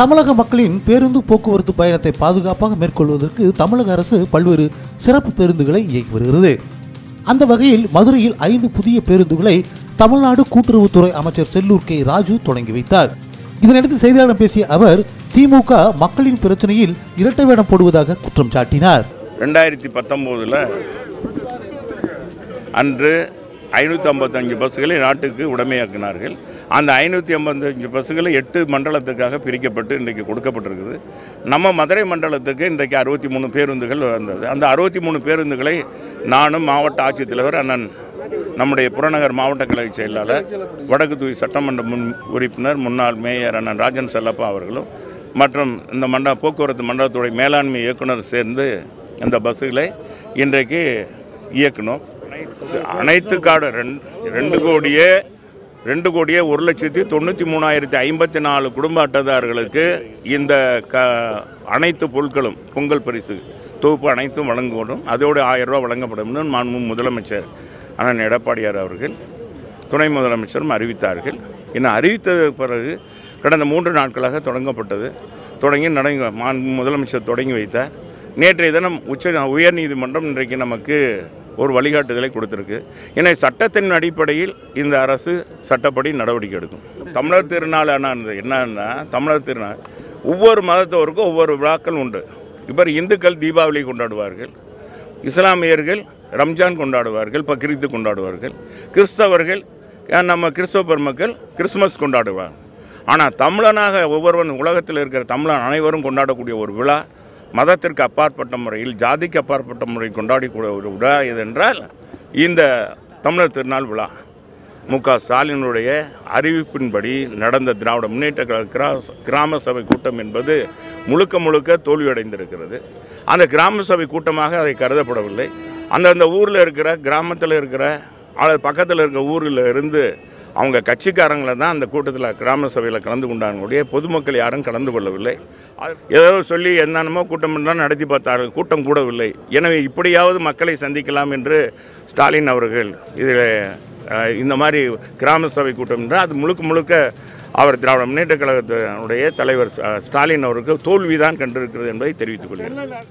தமிழக மக்களின் பேருந்து போக்குவரத்து பயணத்தை பாதுகாப்பாக மேற்கொள்வதற்கு தமிழக அரசு பல்வேறு சிறப்பு பேருந்துகளை இயக்கி வருகிறது. அந்த வகையில் மதுரையில் ஐந்து புதிய பேருந்துகளை தமிழ்நாடு கூட்டுறவுத்துறை அமைச்சர் செல்லூர் கே. ராஜு தொடங்கி வைத்தார். இதனையடுத்து செய்தியாளர் பேசிய அவர் திமுக மக்களின் பிரச்சனையில் இரட்டை வேடம் போடுவதாக குற்றம் சாட்டினார். ரெண்டாயிரத்தி பத்தொம்போதில் அன்று ஐநூற்றி ஐம்பத்தஞ்சு பஸ்ஸுகளை நாட்டுக்கு உடமையாக்கினார்கள். அந்த ஐநூற்றி ஐம்பத்தஞ்சு பஸ்ஸுகளை எட்டு மண்டலத்துக்காக பிரிக்கப்பட்டு இன்றைக்கு கொடுக்கப்பட்டிருக்குது. நம்ம மதுரை மண்டலத்துக்கு இன்றைக்கு அறுபத்தி மூணு பேருந்துகள் வந்தது. அந்த அறுபத்தி மூணு பேருந்துகளை நானும் மாவட்ட ஆட்சித்தலைவர் அண்ணன் நம்முடைய புறநகர் மாவட்ட கழக செயலாளர் வடக்கு தூய் சட்டமன்ற முன் உறுப்பினர் முன்னாள் மேயர் அண்ணன் ராஜன் செல்லப்பா அவர்களும் மற்றும் இந்த மண்ட போக்குவரத்து மண்டலத்துடைய மேலாண்மை இயக்குனர் சேர்ந்து இந்த பஸ்ஸுகளை இன்றைக்கு இயக்கணும் அனைத்து- காடு ரெண்டு ரெண்டு கோடியே ரெண்டு கோடியே ஒரு லட்சத்தி தொண்ணூற்றி மூணாயிரத்தி ஐம்பத்தி நாலு குடும்ப அட்டைதாரர்களுக்கு இந்த க அனைத்து பொருட்களும் பொங்கல் பரிசு தொகுப்பு அனைத்தும் வழங்கப்படும். அதோடு ஆயிரம் ரூபா வழங்கப்படும் மாண்பு முதலமைச்சர் அண்ணன் எடப்பாடியார் அவர்கள் துணை முதலமைச்சரும் அறிவித்தார்கள். இன்னும் அறிவித்தது பிறகு கடந்த மூன்று நாட்களாக தொடங்கப்பட்டது. தொடங்கி நடங்க மாண்பு முதலமைச்சர் தொடங்கி வைத்தார். நேற்றைய தினம் உச்ச உயர்நீதிமன்றம் இன்றைக்கு நமக்கு ஒரு வழிகாட்டுதலை கொடுத்துருக்கு. ஏன்னா சட்டத்தின் அடிப்படையில் இந்த அரசு சட்டப்படி நடவடிக்கை எடுக்கும். தமிழர் திருநாள் என்னன்னா தமிழர் திருநாள். ஒவ்வொரு மதத்தவருக்கும் ஒவ்வொரு விழாக்கள் உண்டு. இப்போ இந்துக்கள் தீபாவளி கொண்டாடுவார்கள். இஸ்லாமியர்கள் ரம்ஜான் கொண்டாடுவார்கள் பக்ரீத்து கொண்டாடுவார்கள். கிறிஸ்தவர்கள் நம்ம கிறிஸ்தவ பெருமக்கள் கிறிஸ்மஸ் கொண்டாடுவாங்க. ஆனால் தமிழனாக ஒவ்வொருவன் உலகத்தில் இருக்கிற தமிழன் அனைவரும் கொண்டாடக்கூடிய ஒரு விழா மதத்திற்கு அப்பாற்பட்ட முறையில் ஜாதிக்கு அப்பாற்பட்ட முறையில் கொண்டாடக்கூடிய ஒரு விழா எதென்றால் இந்த தமிழர் திருநாள் விழா மு க ஸ்டாலினுடைய அறிவிப்பின்படி நடந்த திராவிட முன்னேற்ற கழக கிரா- கிராம சபை கூட்டம் என்பது முழுக்க முழுக்க தோல்வியடைந்திருக்கிறது. அந்த கிராம சபை கூட்டமாக அதை கருதப்படவில்லை. அந்தந்த ஊரில் இருக்கிற கிராமத்தில் இருக்கிற அல்லது பக்கத்தில் இருக்கிற ஊரில் இருந்து அவங்க கட்சிக்காரங்களை தான் அந்த கூட்டத்தில் கிராம சபையில் கலந்து கொண்டாங்களுடைய பொதுமக்கள் யாரும் கலந்து கொள்ளவில்லை. ஏதோ சொல்லி என்னென்னமோ கூட்டம் தான் நடத்தி பார்த்தார்கள். கூட்டம் கூடவில்லை. எனவே இப்படியாவது மக்களை சந்திக்கலாம் என்று ஸ்டாலின் அவர்கள் இதில் இந்த மாதிரி கிராம சபை கூட்டம் என்றால் அது முழுக்க முழுக்க அவர் திராவிட முன்னேற்ற கழகத்தினுடைய தலைவர் ஸ்டாலின் அவருக்கு தோல்விதான் கண்டிருக்கிறது என்பதை தெரிவித்துக் கொள்கிறேன்.